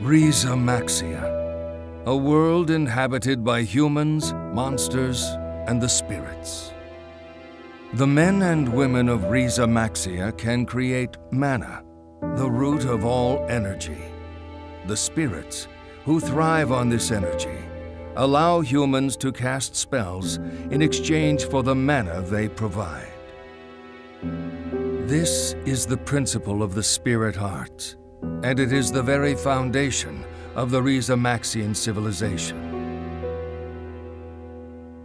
Rieze Maxia, a world inhabited by humans, monsters, and the spirits. The men and women of Rieze Maxia can create mana, the root of all energy. The spirits, who thrive on this energy, allow humans to cast spells in exchange for the mana they provide. This is the principle of the spirit arts, and it is the very foundation of the Rieze Maxian civilization.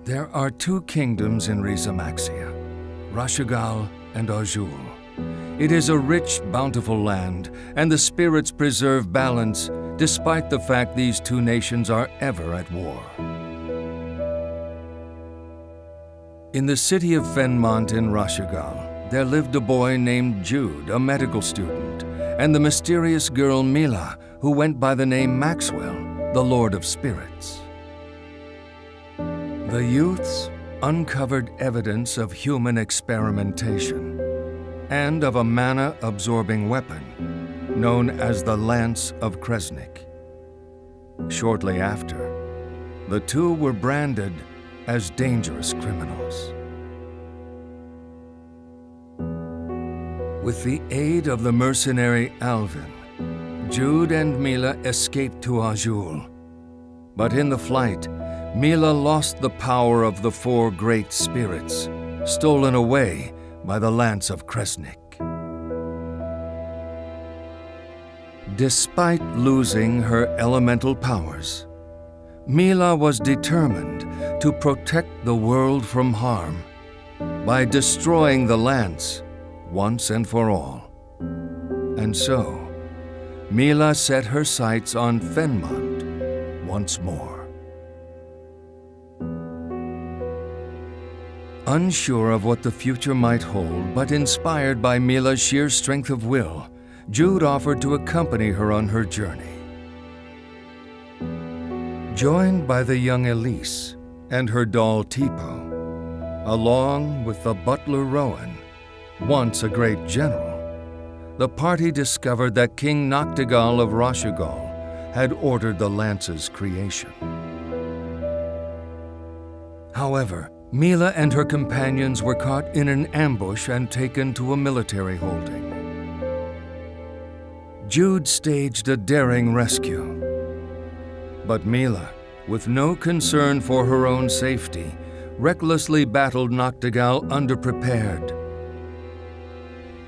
There are two kingdoms in Rieze Maxia, Rashugal and Auj Oule. It is a rich, bountiful land, and the spirits preserve balance despite the fact these two nations are ever at war. In the city of Fennmont in Rashugal, there lived a boy named Jude, a medical student, and the mysterious girl Milla, who went by the name Maxwell, the Lord of Spirits. The youths uncovered evidence of human experimentation and of a mana-absorbing weapon known as the Lance of Kresnik. Shortly after, the two were branded as dangerous criminals. With the aid of the mercenary Alvin, Jude and Milla escaped to Auj Oule. But in the flight, Milla lost the power of the four great spirits, stolen away by the Lance of Kresnik. Despite losing her elemental powers, Milla was determined to protect the world from harm by destroying the Lance once and for all. And so, Milla set her sights on Fennmont once more. Unsure of what the future might hold, but inspired by Milla's sheer strength of will, Jude offered to accompany her on her journey. Joined by the young Elize and her doll Teepo, along with the butler Rowen, once a great general, the party discovered that King Nachtigal of Rashugal had ordered the lance's creation. However, Milla and her companions were caught in an ambush and taken to a military holding. Jude staged a daring rescue. But Milla, with no concern for her own safety, recklessly battled Nachtigal underprepared.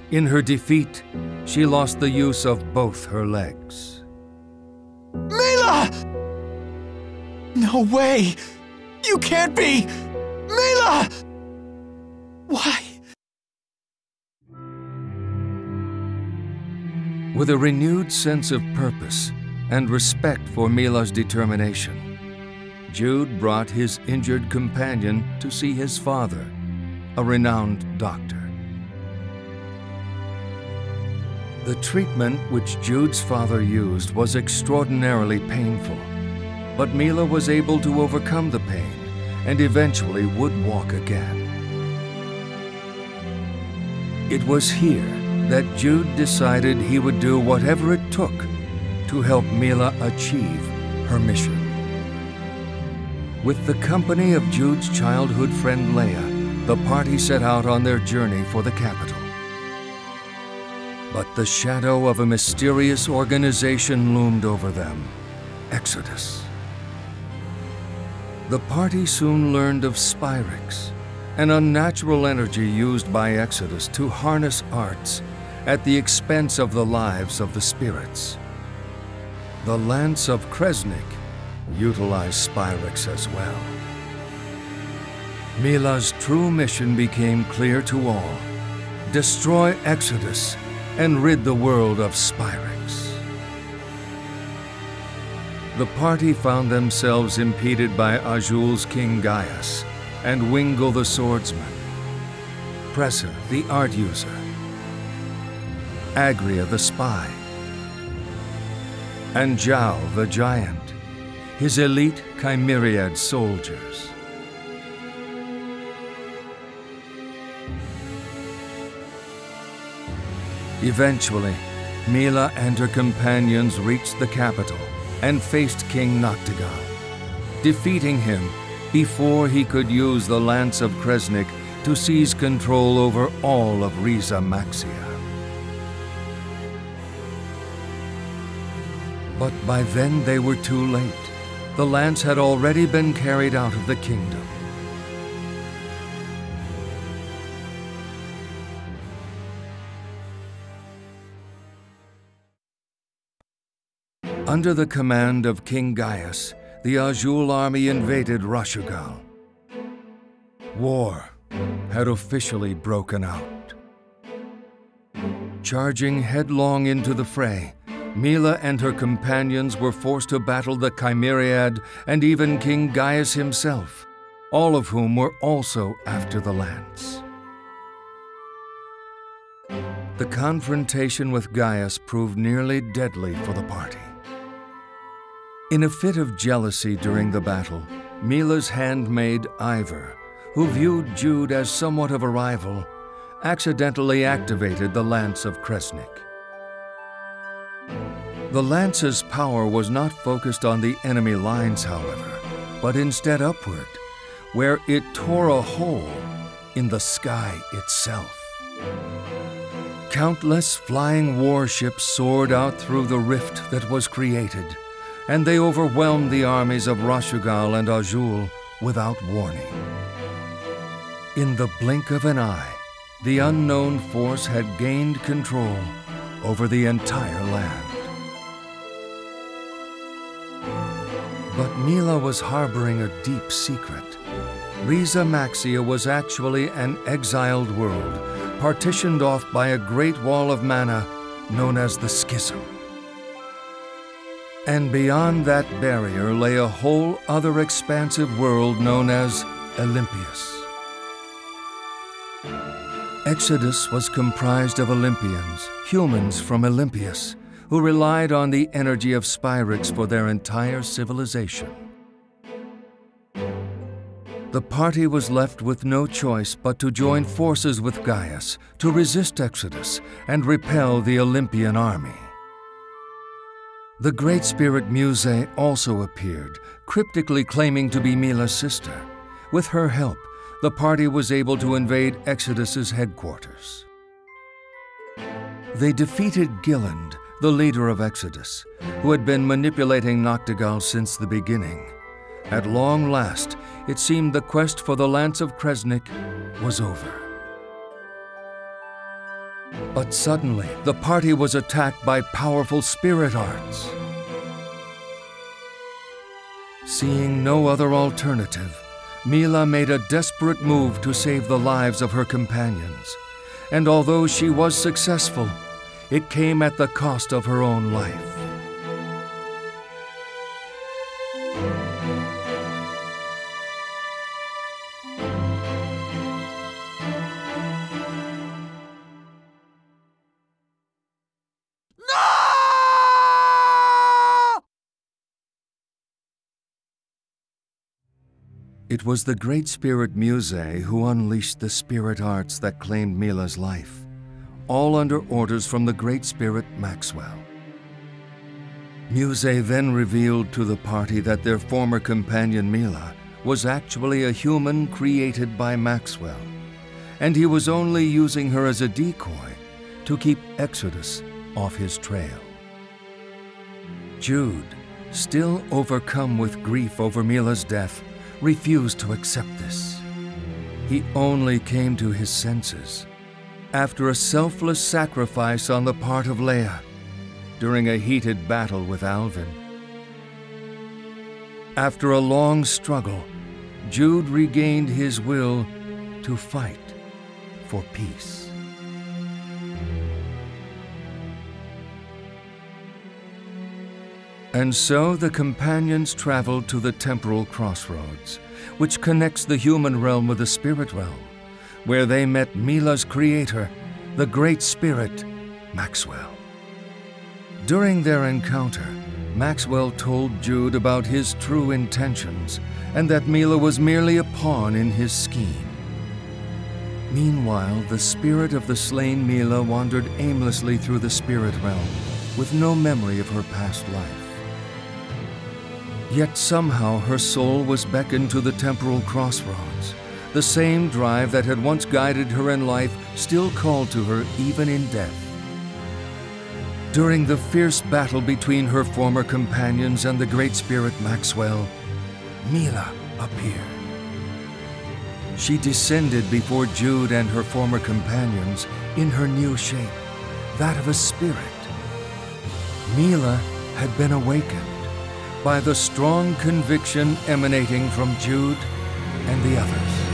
In her defeat, she lost the use of both her legs. Milla! No way! You can't be! Milla! Why? With a renewed sense of purpose and respect for Milla's determination, Jude brought his injured companion to see his father, a renowned doctor. The treatment which Jude's father used was extraordinarily painful, but Milla was able to overcome the pain and eventually would walk again. It was here that Jude decided he would do whatever it took to help Milla achieve her mission. With the company of Jude's childhood friend Leia, the party set out on their journey for the capital. But the shadow of a mysterious organization loomed over them Exodus. The party soon learned of Spyrix, an unnatural energy used by Exodus to harness arts at the expense of the lives of the spirits. The Lance of Kresnik utilized Spyrix as well. Milla's true mission became clear to all. Destroy Exodus and rid the world of Spyrix. The party found themselves impeded by Auj Oule's King Gaius and Wingul the swordsman, Presa the art user, Agria the spy, and Jiao the giant, his elite Chimeriad soldiers. Eventually, Milla and her companions reached the capital and faced King Nachtigal, defeating him before he could use the Lance of Kresnik to seize control over all of Rieze Maxia. But by then they were too late. The lance had already been carried out of the kingdom. Under the command of King Gaius, the Auj Oule army invaded Rashugal. War had officially broken out. Charging headlong into the fray, Milla and her companions were forced to battle the Chimeriad and even King Gaius himself, all of whom were also after the lance. The confrontation with Gaius proved nearly deadly for the party. In a fit of jealousy during the battle, Milla's handmaid Ivar, who viewed Jude as somewhat of a rival, accidentally activated the Lance of Kresnik. The lance's power was not focused on the enemy lines, however, but instead upward, where it tore a hole in the sky itself. Countless flying warships soared out through the rift that was created and they overwhelmed the armies of Rashugal and Auj Oule without warning. In the blink of an eye, the unknown force had gained control over the entire land. But Milla was harboring a deep secret. Rieze Maxia was actually an exiled world, partitioned off by a great wall of mana known as the Schism. And beyond that barrier lay a whole other expansive world known as Elympios. Exodus was comprised of Elympions, humans from Elympios, who relied on the energy of Spyrix for their entire civilization. The party was left with no choice but to join forces with Gaius to resist Exodus and repel the Elympion army. The Great Spirit Muse also appeared, cryptically claiming to be Milla's sister. With her help, the party was able to invade Exodus's headquarters. They defeated Gilland, the leader of Exodus, who had been manipulating Nachtigal since the beginning. At long last, it seemed the quest for the Lance of Kresnik was over. But suddenly, the party was attacked by powerful spirit arts. Seeing no other alternative, Milla made a desperate move to save the lives of her companions. And although she was successful, it came at the cost of her own life. It was the Great Spirit Muse who unleashed the spirit arts that claimed Milla's life, all under orders from the Great Spirit Maxwell. Muse then revealed to the party that their former companion Milla was actually a human created by Maxwell, and he was only using her as a decoy to keep Exodus off his trail. Jude, still overcome with grief over Milla's death, refused to accept this. He only came to his senses after a selfless sacrifice on the part of Leia during a heated battle with Alvin. After a long struggle, Jude regained his will to fight for peace. And so the companions traveled to the temporal crossroads, which connects the human realm with the spirit realm, where they met Milla's creator, the Great Spirit, Maxwell. During their encounter, Maxwell told Jude about his true intentions and that Milla was merely a pawn in his scheme. Meanwhile, the spirit of the slain Milla wandered aimlessly through the spirit realm, with no memory of her past life. Yet somehow her soul was beckoned to the temporal crossroads. The same drive that had once guided her in life still called to her even in death. During the fierce battle between her former companions and the Great Spirit Maxwell, Milla appeared. She descended before Jude and her former companions in her new shape, that of a spirit. Milla had been awakened by the strong conviction emanating from Jude and the others.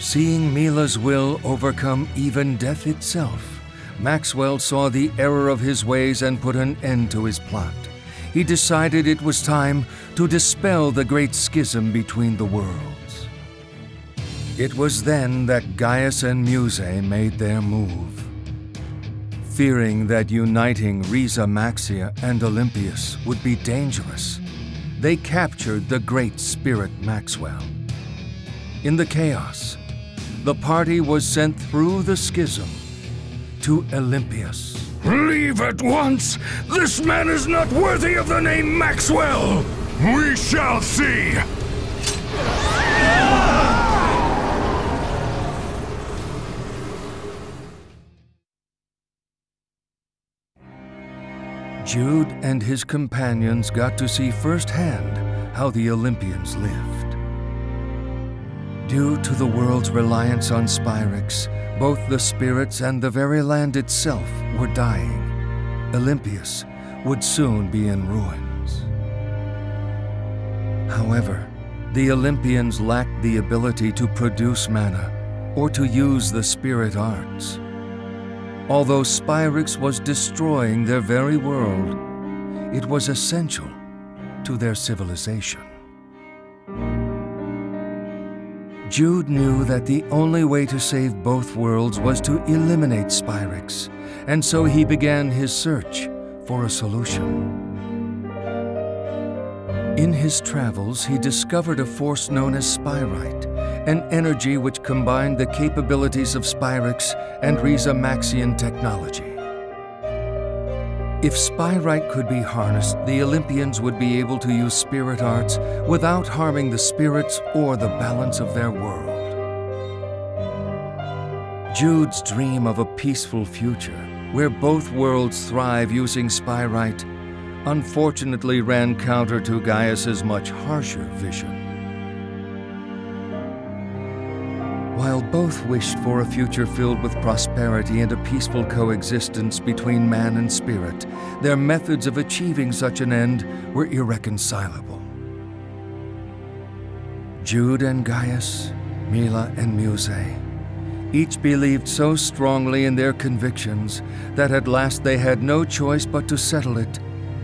Seeing Milla's will overcome even death itself, Maxwell saw the error of his ways and put an end to his plot. He decided it was time to dispel the great schism between the worlds. It was then that Gaius and Muse made their move. Fearing that uniting Rieze Maxia and Elympios would be dangerous, they captured the great spirit Maxwell. In the chaos, the party was sent through the schism to Elympios. Leave at once! This man is not worthy of the name Maxwell! We shall see! Jude and his companions got to see firsthand how the Elympions lived. Due to the world's reliance on Spyrix, both the spirits and the very land itself were dying. Elympios would soon be in ruins. However, the Elympions lacked the ability to produce mana or to use the spirit arts. Although Spyrix was destroying their very world, it was essential to their civilization. Jude knew that the only way to save both worlds was to eliminate Spyrix, and so he began his search for a solution. In his travels, he discovered a force known as Spyrite, an energy which combined the capabilities of Spyrix and Rieze Maxian technology. If Spyrite could be harnessed, the Elympions would be able to use spirit arts without harming the spirits or the balance of their world. Jude's dream of a peaceful future, where both worlds thrive using Spyrite, unfortunately ran counter to Gaius's much harsher vision. While both wished for a future filled with prosperity and a peaceful coexistence between man and spirit, their methods of achieving such an end were irreconcilable. Jude and Gaius, Milla and Muse, each believed so strongly in their convictions that at last they had no choice but to settle it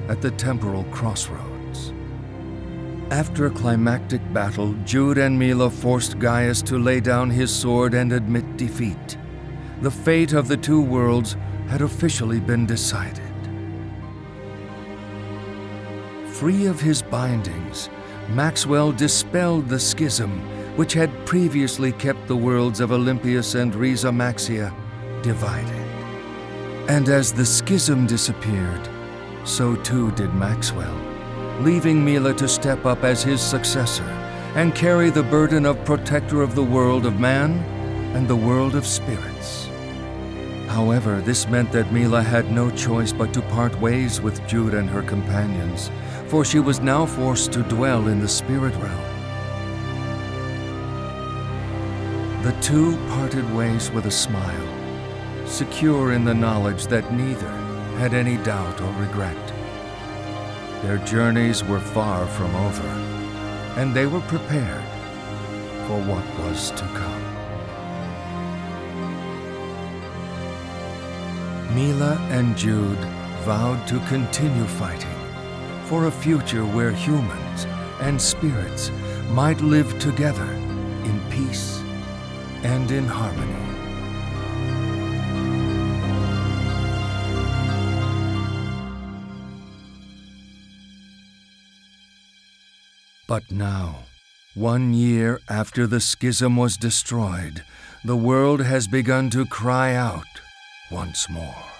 at the temporal crossroads. After a climactic battle, Jude and Milla forced Gaius to lay down his sword and admit defeat. The fate of the two worlds had officially been decided. Free of his bindings, Maxwell dispelled the schism which had previously kept the worlds of Elympios and Rieze Maxia divided. And as the schism disappeared, so too did Maxwell leaving Milla to step up as his successor and carry the burden of protector of the world of man and the world of spirits. However, this meant that Milla had no choice but to part ways with Jude and her companions, for she was now forced to dwell in the spirit realm. The two parted ways with a smile, secure in the knowledge that neither had any doubt or regret. Their journeys were far from over, and they were prepared for what was to come. Milla and Jude vowed to continue fighting for a future where humans and spirits might live together in peace and in harmony. But now, one year after the schism was destroyed, the world has begun to cry out once more.